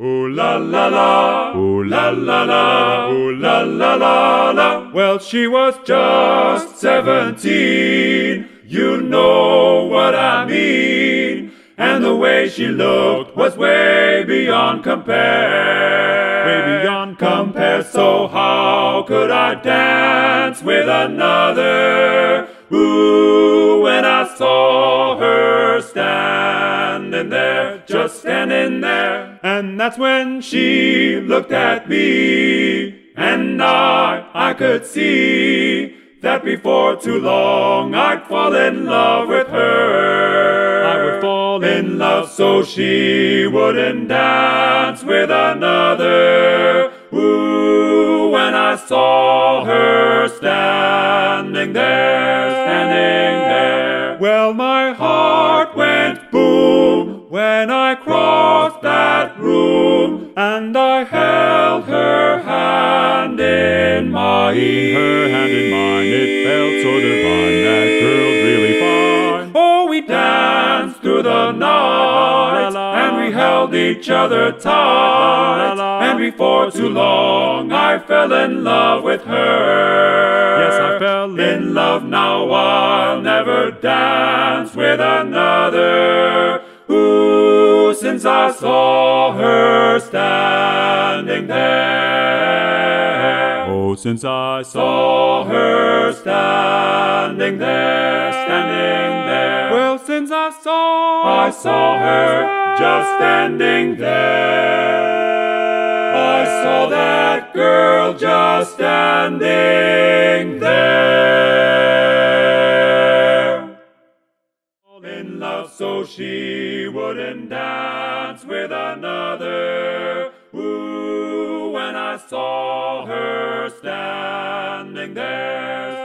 Ooh la la la, ooh la la la, ooh la la la la. Well, she was just seventeen, you know what I mean. And the way she looked was way beyond compare. Way beyond compare, so how could I dance with another? Ooh, standing there, just standing there. And that's when she looked at me, and I, I could see that before too long I'd fall in love with her. I would fall in love so she wouldn't dance with another. Ooh, when I saw her standing there, standing there. Well, my heart I crossed that room and I held her hand in mine. Her hand in mine, it felt so divine. That girl's really fine. Oh, we danced through the night, and we held each other tight. And before too long, I fell in love with her. Yes, I fell in love. Now I'll never dance with another. Since I saw her standing there. Oh, since I Saw her standing there, standing there. Well, since I saw, I saw her just standing there. I saw that girl just standing there. So she wouldn't dance with another. Ooh, when I saw her standing there.